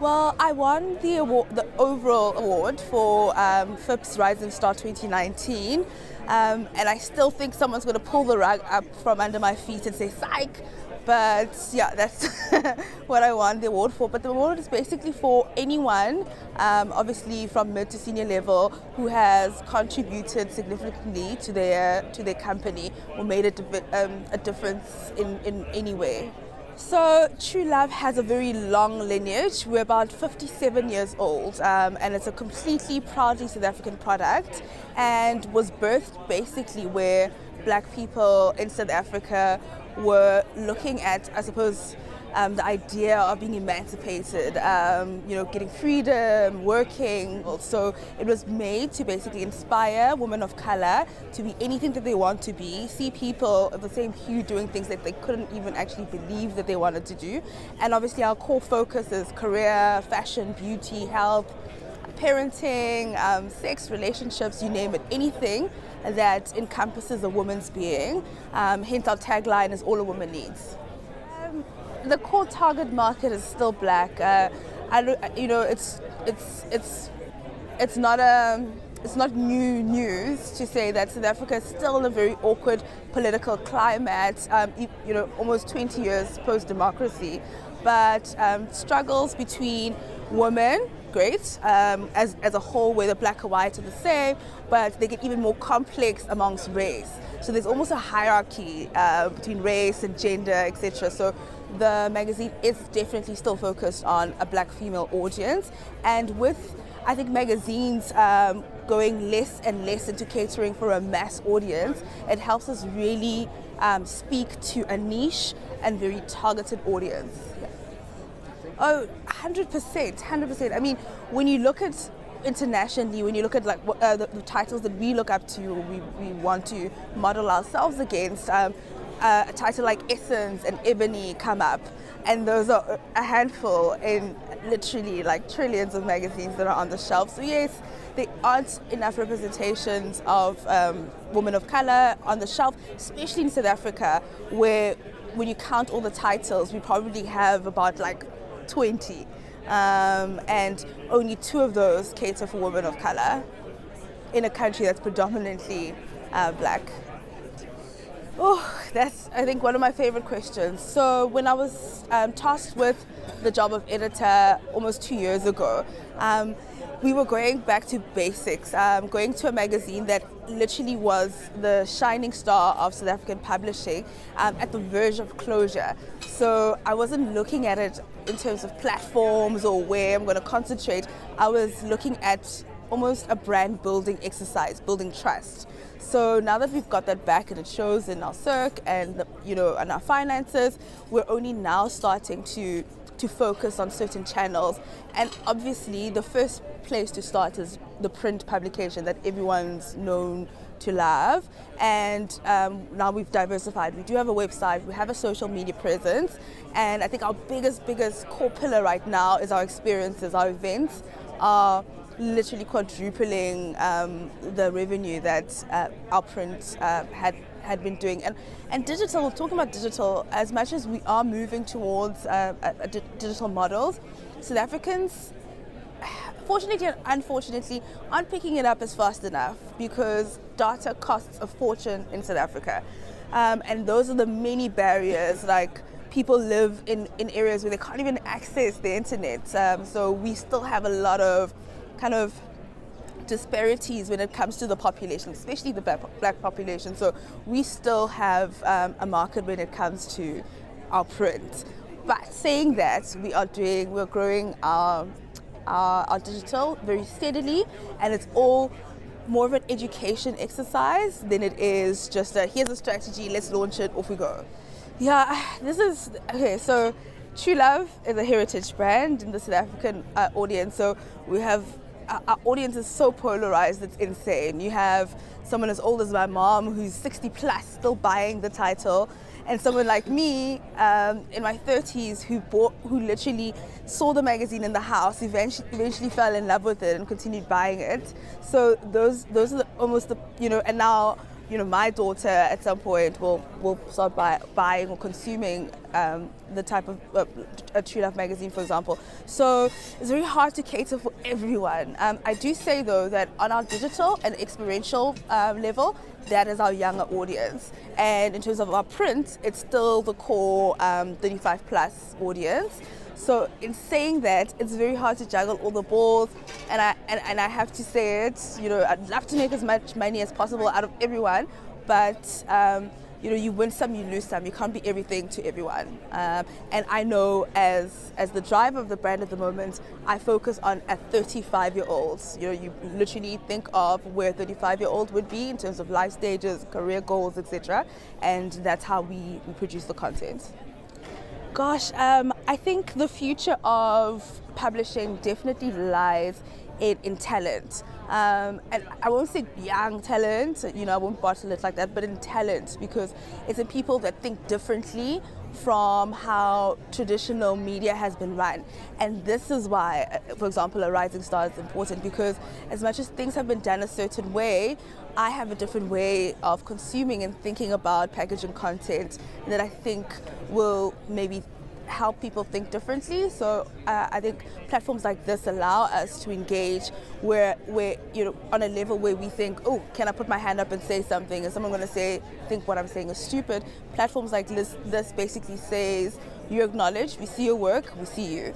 Well, I won the award, the overall award for um, FIPP's Rising Star 2019, um, and I still think someone's going to pull the rug up from under my feet and say "psych." But yeah, that's what I won the award for. But the award is basically for anyone, um, obviously from mid to senior level, who has contributed significantly to their to their company or made a, um, a difference in, in any way. So True Love has a very long lineage. We're about 57 years old um, and it's a completely proudly South African product and was birthed basically where black people in South Africa were looking at, I suppose, um, the idea of being emancipated, um, you know, getting freedom, working. So it was made to basically inspire women of color to be anything that they want to be, see people of the same hue doing things that they couldn't even actually believe that they wanted to do. And obviously our core focus is career, fashion, beauty, health, parenting, um, sex, relationships, you name it, anything that encompasses a woman's being. Um, hence our tagline is all a woman needs the core target market is still black. Uh, I, you know, it's it's it's it's not a um, it's not new news to say that South Africa is still in a very awkward political climate. Um, you know, almost 20 years post democracy, but um, struggles between women great um, as, as a whole, whether black or white are the same, but they get even more complex amongst race. So there's almost a hierarchy uh, between race and gender, etc. So the magazine is definitely still focused on a black female audience, and with I think magazines um, going less and less into catering for a mass audience, it helps us really um, speak to a niche and very targeted audience. Oh, 100%, 100%. I mean, when you look at internationally, when you look at like uh, the, the, titles that we look up to, we, we want to model ourselves against, um, uh, a title like Essence and Ebony come up, and those are a handful in literally like trillions of magazines that are on the shelf. So yes, there aren't enough representations of um, women of color on the shelf, especially in South Africa, where when you count all the titles, we probably have about like 20. Um, and only two of those cater for women of color in a country that's predominantly uh, black. Oh, that's, I think, one of my favorite questions. So, when I was um, tasked with the job of editor almost two years ago, um, we were going back to basics, um, going to a magazine that literally was the shining star of South African publishing um, at the verge of closure. So I wasn't looking at it in terms of platforms or where I'm going to concentrate. I was looking at almost a brand building exercise, building trust. So now that we've got that back and it shows in our circ and the, you know and our finances, we're only now starting to to focus on certain channels. And obviously, the first place to start is the print publication that everyone's known to love. And um, now we've diversified. We do have a website, we have a social media presence, and I think our biggest, biggest core pillar right now is our experiences, our events are literally quadrupling um, the revenue that uh, our print uh, had had been doing. And, and digital, talking about digital, as much as we are moving towards uh, a, digital models, South Africans, fortunately and unfortunately, aren't picking it up as fast enough because data costs a fortune in South Africa. Um, and those are the many barriers like people live in, in areas where they can't even access the internet. Um, so we still have a lot of kind of disparities when it comes to the population, especially the black, population. So we still have um, a market when it comes to our print. But saying that, we are doing, we're growing our, our, our digital very steadily, and it's all more of an education exercise than it is just a here's a strategy, let's launch it, off we go. Yeah, this is okay. So, True Love is a heritage brand in the South African uh, audience. So we have our audience is so polarized, it's insane. You have someone as old as my mom who's 60 plus still buying the title, and someone like me um, in my 30s who bought, who literally saw the magazine in the house, eventually, eventually fell in love with it and continued buying it. So those, those are the, almost the, you know, and now, you know, my daughter at some point will, will start buy, buying or consuming um, the type of uh, a True Love magazine, for example. So it's very hard to cater for everyone. Um, I do say though that on our digital and experiential um, level, that is our younger audience. And in terms of our print, it's still the core um, 35 plus audience. So in saying that, it's very hard to juggle all the balls, and I and, and I have to say it. You know, I'd love to make as much money as possible out of everyone, but um, you know, you win some, you lose some. You can't be everything to everyone. Um, and I know as as the driver of the brand at the moment, I focus on a 35 year olds. You know, you literally think of where 35 year old would be in terms of life stages, career goals, etc. And that's how we, we produce the content. Gosh, um, I think the future of publishing definitely lies in, in talent. Um, and I won't say young talent, you know, I won't bottle it like that, but in talent because it's in people that think differently from how traditional media has been run. And this is why, for example, a rising star is important because as much as things have been done a certain way, I have a different way of consuming and thinking about packaging content that I think will maybe help people think differently. So uh, I think platforms like this allow us to engage where, where you know, on a level where we think, oh, can I put my hand up and say something? Is someone going to say, think what I'm saying is stupid? Platforms like this, this basically says, you acknowledge, we see your work, we see you.